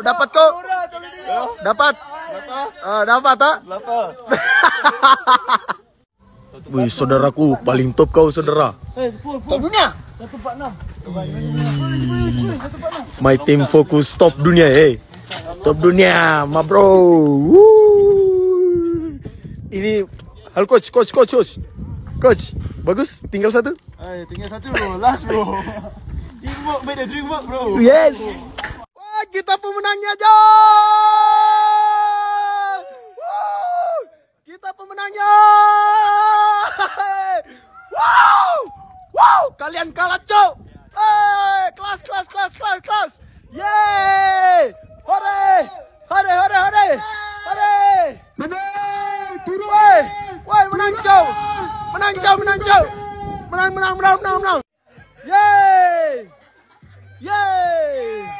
Dapat kok? Dapat? Ah, dapat ah? Wih, saudaraku paling top kau saudara. Top dunia. My team fokus top dunia, hey. Top dunia, ma bro. Wuh. Ini hal coach, coach, coach, coach. Coach, bagus. Tinggal satu. Eh, tinggal satu bro, last bro. Teamwork made the dream work bro. Yes. Kita pemenangnya, John. Wuh, kita pemenangnya. Wow, wow, kalian kalah, Cok. Hey, kelas, kelas, kelas, kelas, kelas. Yeay. Hore, hore, hore, hore, hore. Woi, woi, menang, Cok. Menang, Cok, menang, Cok. Menang, menang, menang, menang, menang. Yeay! Yeay!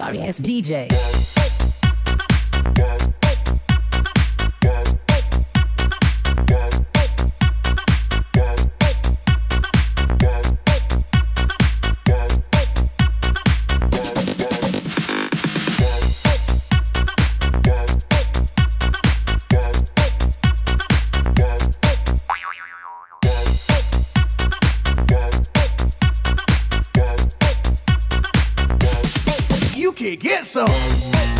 Sorry ass DJ. Get some.